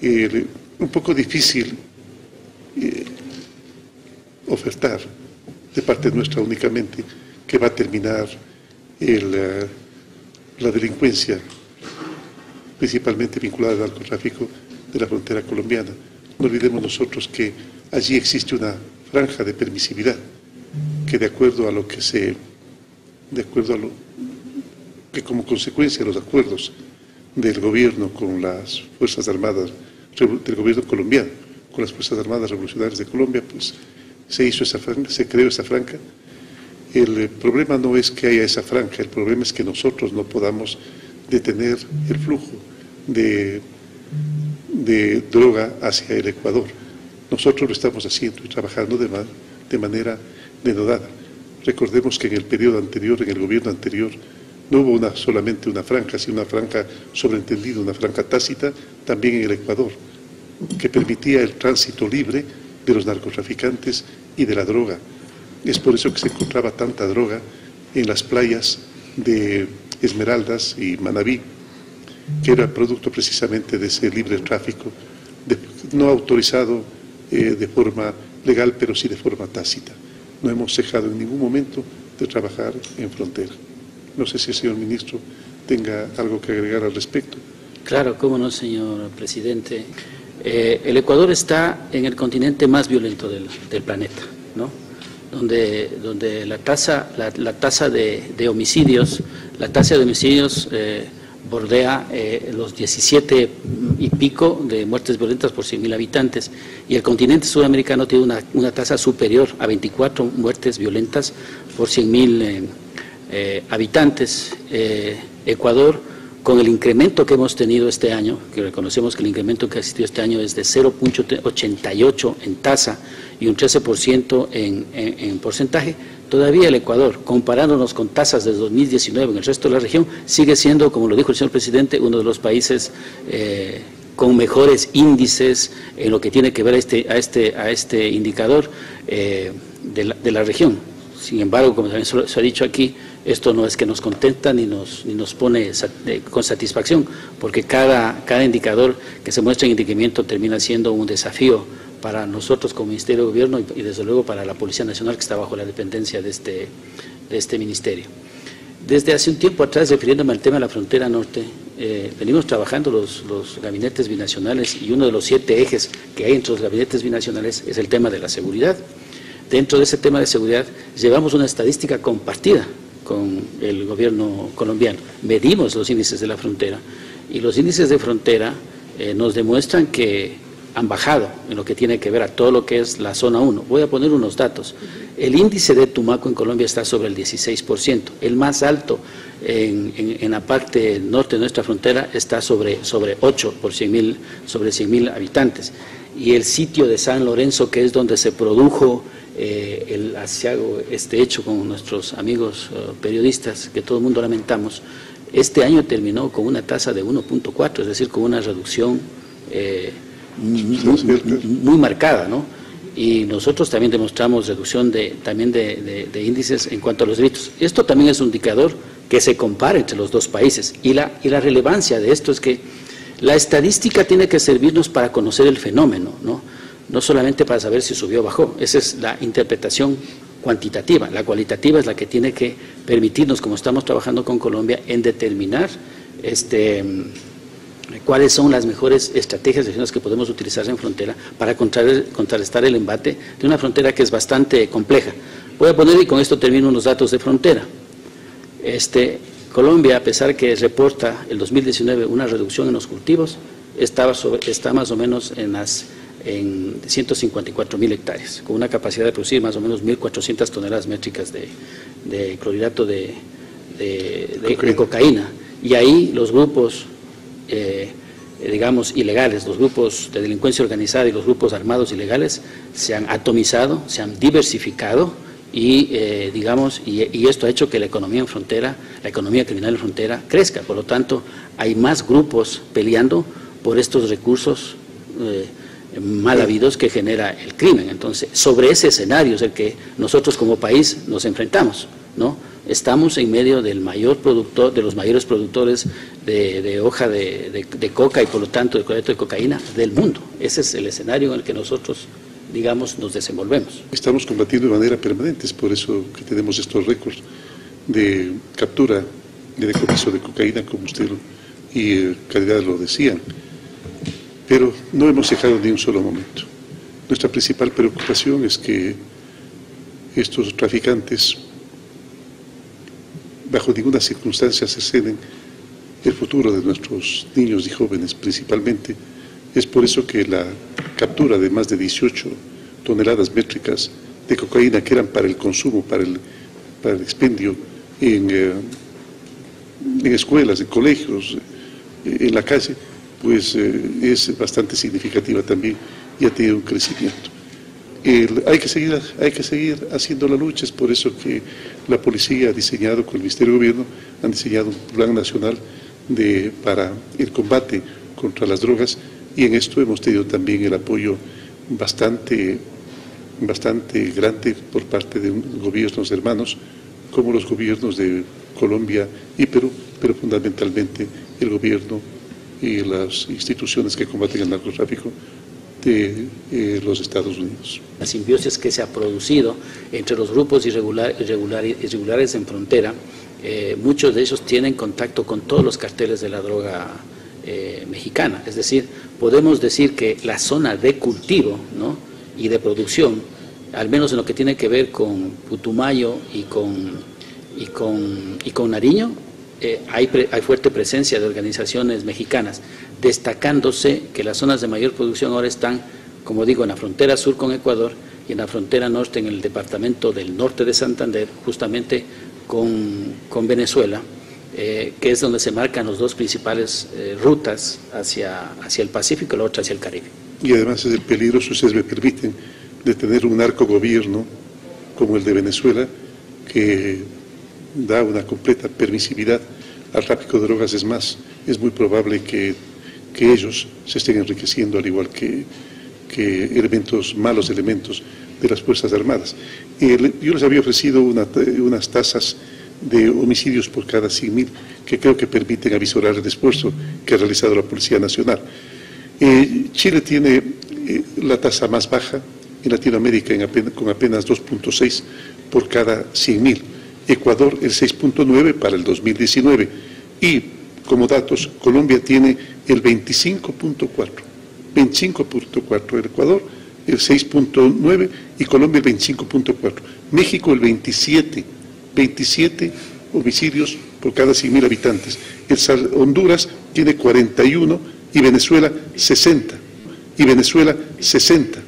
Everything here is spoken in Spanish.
un poco difícil eh, ofertar de parte nuestra únicamente que va a terminar eh, la delincuencia, principalmente vinculada al narcotráfico de la frontera colombiana. No olvidemos nosotros que allí existe una franja de permisividad que de acuerdo a lo que se, de acuerdo a lo que como consecuencia de los acuerdos del gobierno con las Fuerzas Armadas, del gobierno colombiano, con las Fuerzas Armadas Revolucionarias de Colombia, pues se hizo esa franja, se creó esa franja. El problema no es que haya esa franja, el problema es que nosotros no podamos detener el flujo de, droga hacia el Ecuador. Nosotros lo estamos haciendo y trabajando de, de manera denodada. Recordemos que en el periodo anterior, en el gobierno anterior, no hubo una, solamente una franja, sino una franja sobreentendida, una franja tácita, también en el Ecuador, que permitía el tránsito libre de los narcotraficantes y de la droga. Es por eso que se encontraba tanta droga en las playas de Esmeraldas y Manabí, que era producto precisamente de ese libre tráfico, no autorizado eh, de forma legal, pero sí de forma tácita. No hemos dejado en ningún momento de trabajar en frontera. No sé si el señor ministro tenga algo que agregar al respecto. Claro, cómo no, señor presidente. Eh, el Ecuador está en el continente más violento del, planeta, ¿no? donde, la tasa, la, tasa de, homicidios, la tasa de homicidios eh, bordea eh, los 17 y pico de muertes violentas por 100.000 habitantes y el continente sudamericano tiene una, una, tasa superior a 24 muertes violentas por 100.000 eh, habitantes, Ecuador, con el incremento que hemos tenido este año, que reconocemos que el incremento que ha existido este año es de 0.88 en tasa y un 13% en, en, porcentaje, todavía el Ecuador, comparándonos con tasas de 2019 en el resto de la región, sigue siendo, como lo dijo el señor presidente, uno de los países eh, con mejores índices en lo que tiene que ver a este, a este, a este indicador de, la, de la región. Sin embargo, como también se ha dicho aquí, esto no es que nos contenta ni nos, pone con satisfacción, porque cada, indicador que se muestra en indicamiento termina siendo un desafío para nosotros como Ministerio de Gobierno y, desde luego para la Policía Nacional que está bajo la dependencia de este, de este ministerio. Desde hace un tiempo atrás, refiriéndome al tema de la frontera norte, eh, venimos trabajando los, gabinetes binacionales y uno de los siete ejes que hay entre los gabinetes binacionales es el tema de la seguridad. Dentro de ese tema de seguridad llevamos una estadística compartida con el gobierno colombiano. Medimos los índices de la frontera y los índices de frontera eh, nos demuestran que han bajado en lo que tiene que ver a todo lo que es la zona 1. Voy a poner unos datos. El índice de Tumaco en Colombia está sobre el 16%. El más alto en, la parte norte de nuestra frontera está sobre, sobre 8 por 100 sobre 100.000 habitantes. Y el sitio de San Lorenzo, que es donde se produjo eh, el asiago, este hecho con nuestros amigos eh, periodistas, que todo el mundo lamentamos, este año terminó con una tasa de 1.4, es decir, con una reducción eh, muy, marcada, ¿no? Y nosotros también demostramos reducción de, también de, índices en cuanto a los delitos. Esto también es un indicador que se compara entre los dos países. Y la, y la relevancia de esto es que la estadística tiene que servirnos para conocer el fenómeno, ¿no? No solamente para saber si subió o bajó, esa es la interpretación cuantitativa, la cualitativa es la que tiene que permitirnos, como estamos trabajando con Colombia, en determinar este, cuáles son las mejores estrategias de que podemos utilizar en frontera para contrarrestar el embate de una frontera que es bastante compleja. Voy a poner, y con esto termino, unos datos de frontera. Este, Colombia, a pesar que reporta el 2019 una reducción en los cultivos, estaba está más o menos en las en 154 mil hectáreas, con una capacidad de producir más o menos 1.400 toneladas métricas de, de clorhidrato de, de, cocaína. Y ahí los grupos, eh, digamos, ilegales, los grupos de delincuencia organizada y los grupos armados ilegales se han atomizado, se han diversificado y, eh, digamos, y, esto ha hecho que la economía en frontera, la economía criminal en frontera crezca. Por lo tanto, hay más grupos peleando por estos recursos eh, mal habidos que genera el crimen. Entonces, sobre ese escenario es el que nosotros como país nos enfrentamos, ¿no? Estamos en medio del mayor productor, de los mayores productores de, hoja de, coca y por lo tanto de de cocaína del mundo. Ese es el escenario en el que nosotros, digamos, nos desenvolvemos. Estamos combatiendo de manera permanente, es por eso que tenemos estos récords de captura de decomiso de cocaína, como usted y eh, Calidad lo decían. Pero no hemos dejado ni un solo momento. Nuestra principal preocupación es que estos traficantes, bajo ninguna circunstancia, se ceden el futuro de nuestros niños y jóvenes principalmente. Es por eso que la captura de más de 18 toneladas métricas de cocaína que eran para el consumo, para el, para el expendio en, eh, en escuelas, en colegios, eh, en la calle, pues eh, es bastante significativa también y ha tenido un crecimiento. hay, que seguir, hay que seguir haciendo la lucha, es por eso que la policía ha diseñado, con el Ministerio de Gobierno, han diseñado un plan nacional de, para el combate contra las drogas y en esto hemos tenido también el apoyo bastante, bastante grande por parte de gobiernos hermanos como los gobiernos de Colombia y Perú, pero fundamentalmente el gobierno y las instituciones que combaten el narcotráfico de eh, los Estados Unidos. La simbiosis que se ha producido entre los grupos irregulares en frontera eh, muchos de ellos tienen contacto con todos los carteles de la droga eh, mexicana. Es decir, podemos decir que la zona de cultivo y de producción, al menos en lo que tiene que ver con Putumayo y con, y con, y con Nariño, eh, hay, hay fuerte presencia de organizaciones mexicanas, destacándose que las zonas de mayor producción ahora están, como digo, en la frontera sur con Ecuador y en la frontera norte, en el departamento del norte de Santander, justamente con, Venezuela, eh, que es donde se marcan las dos principales eh, rutas hacia, hacia el Pacífico y la otra hacia el Caribe. Y además es el peligro, si ustedes me permiten, de tener un narcogobierno como el de Venezuela, que da una completa permisividad al tráfico de drogas. Es más, es muy probable que, que ellos se estén enriqueciendo al igual que, que elementos, malos elementos de las Fuerzas Armadas. yo les había ofrecido unas tasas de homicidios por cada 100.000 que creo que permiten avisorar el esfuerzo que ha realizado la Policía Nacional. Eh, Chile tiene eh, la tasa más baja en Latinoamérica con apenas 2.6 por cada 100.000. Ecuador el 6.9 para el 2019 y como datos Colombia tiene el 25.4. 25.4 el Ecuador el 6.9 y Colombia el 25.4. México el 27, 27 homicidios por cada 100.000 habitantes. El Honduras tiene 41 y Venezuela 60. Y Venezuela 60.